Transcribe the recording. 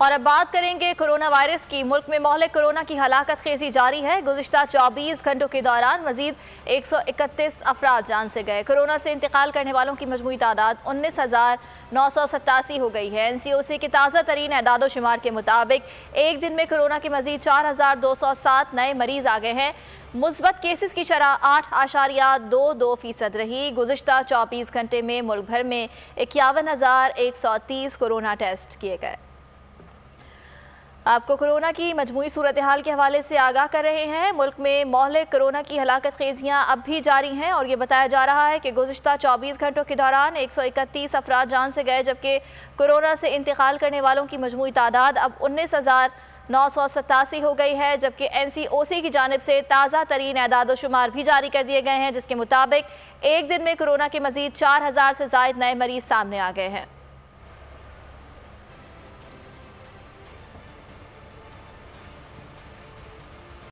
और अब बात करेंगे कोरोना वायरस की। मुल्क में मोहल कोरोना की हलाकत खेजी जारी है। गुजशत 24 घंटों के दौरान मजीद 131 अफराद जान से गए। कोरोना से इंतकाल करने वालों की मजमू तादाद उन्नीस हज़ार नौ सौ सतासी हो गई है। एन सी ओ सी के ताज़ा तरीन एदाद शुमार के मुताबिक एक दिन में कोरोना के मजीद चार हज़ार दो सौ सात नए मरीज़ आ गए हैं। मुस्बत केसेस की शरह आठ आशारिया दो दो फ़ीसद रही। गुजशत चौबीस घंटे में मुल्क भर में इक्यावन हज़ार एक सौ तीस कोरोना टेस्ट किए गए। आपको कोरोना की मजमू सूरत हाल के हवाले से आगाह कर रहे हैं। मुल्क में मोहल कोरोना की हलाकत खेजियाँ अब भी जारी हैं और ये बताया जा रहा है कि गुजशत चौबीस घंटों के दौरान एक सौ इकतीस अफराद जान से गए, जबकि कोरोना से इंतकाल करने वालों की मजमू तादाद अब उन्नीस हज़ार नौ सौ सतासी हो गई है, जबकि एन सी ओ सी की जानब से ताज़ा तरीन एदाद शुमार भी जारी कर दिए गए हैं, जिसके मुताबिक एक दिन में कोरोना के मजीद चार हज़ार से जायद नए मरीज़ सामने आ गए हैं।